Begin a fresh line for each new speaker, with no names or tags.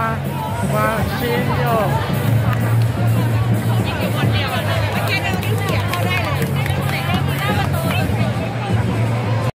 花花心八